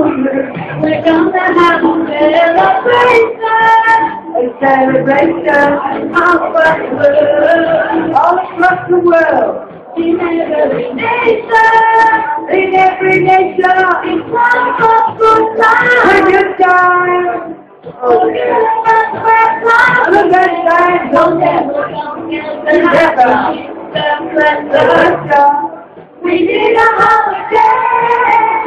We're gonna have a celebration, a celebration all across the world. In every nation, in every nation, in one of good time, a good time. Yeah. The best time, don't we need a holiday.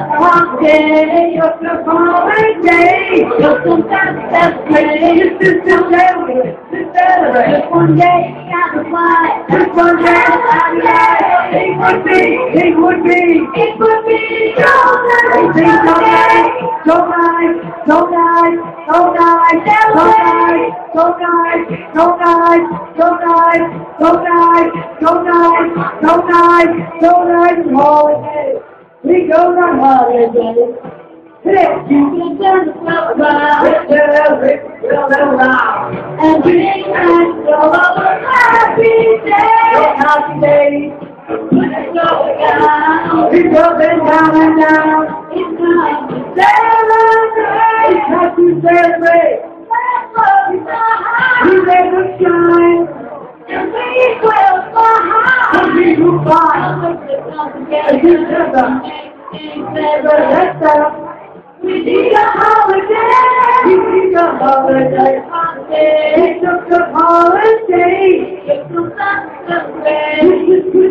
If we just a holiday. Just some that's great. Just to celebrate, to. Just one day out of life. Just one day life. It would be, it would be, it would be so nice. So nice, so nice, so nice, so nice, so nice, so nice, so nice, so nice, so nice, so nice, so nice, so nice. We go on holiday. Hey, you can turn the flower. Celebrate, around. And bring us all of a happy day. Happy day. Going down. Going down and down. It's time to celebrate. It's time to celebrate. We let it shine. And we will fly. And we will fly. We need a holiday. We need a holiday. It's just a holiday. It's just a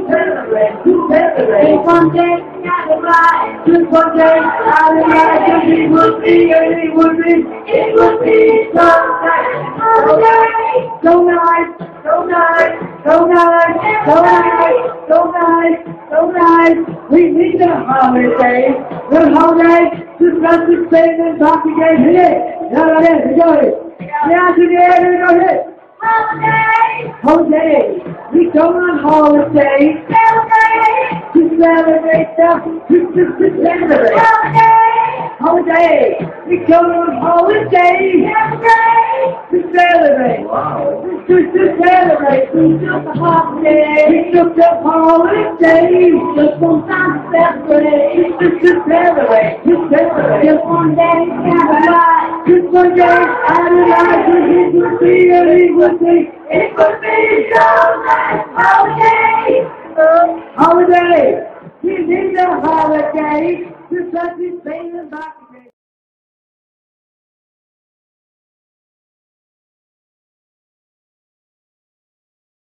celebrate. To celebrate. One day out of life. Just one day out of life. And it would be, it would be, it would be so nice. Holiday. So nice. So nice. So nice. So nice. So nice. So. We need a holiday. The holiday. Just got to spend and talk again. Hit it. Yeah, yeah, we got it. Yeah, today we got it. Holiday. Holiday. We go on holiday Celebrate. to celebrate the to, to, to celebrate. Holiday. Holiday. We go on holiday Celebrate. to celebrate. Wow. To, to celebrate. We took a holiday. We took a holiday. Just one time to celebrate. To celebrate. To celebrate. Just one day. Just one day out of life. It would be, it would be, it would be so nice. Holiday. Holiday. We need a holiday. Just like we in back.